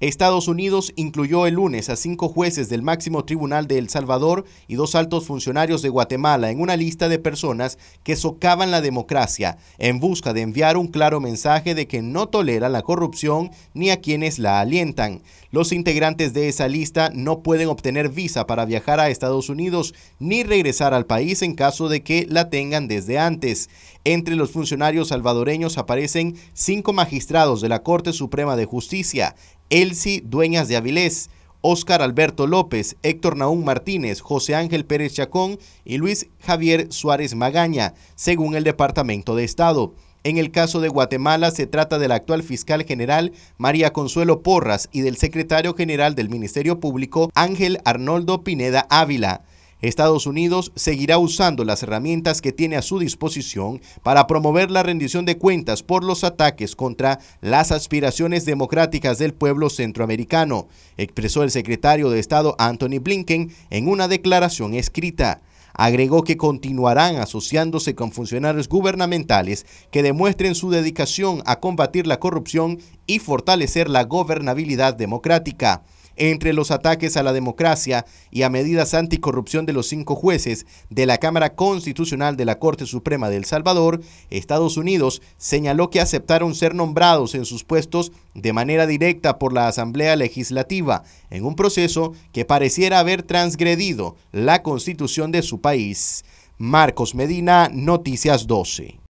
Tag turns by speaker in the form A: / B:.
A: Estados Unidos incluyó el lunes a cinco jueces del máximo tribunal de El Salvador y dos altos funcionarios de Guatemala en una lista de personas que socavan la democracia en busca de enviar un claro mensaje de que no tolera la corrupción ni a quienes la alientan. Los integrantes de esa lista no pueden obtener visa para viajar a Estados Unidos ni regresar al país en caso de que la tengan desde antes. Entre los funcionarios salvadoreños aparecen cinco magistrados de la Corte Suprema de Justicia, Elsie Dueñas de Avilés, Óscar Alberto López, Héctor Naún Martínez, José Ángel Pérez Chacón y Luis Javier Suárez Magaña, según el Departamento de Estado. En el caso de Guatemala se trata del actual fiscal general María Consuelo Porras y del secretario general del Ministerio Público Ángel Arnoldo Pineda Ávila. Estados Unidos seguirá usando las herramientas que tiene a su disposición para promover la rendición de cuentas por los ataques contra las aspiraciones democráticas del pueblo centroamericano, expresó el secretario de Estado Anthony Blinken en una declaración escrita. Agregó que continuarán asociándose con funcionarios gubernamentales que demuestren su dedicación a combatir la corrupción y fortalecer la gobernabilidad democrática entre los ataques a la democracia y a medidas anticorrupción de los cinco jueces de la Cámara Constitucional de la Corte Suprema de El Salvador, Estados Unidos señaló que aceptaron ser nombrados en sus puestos de manera directa por la Asamblea Legislativa, en un proceso que pareciera haber transgredido la constitución de su país. Marcos Medina, Noticias 12.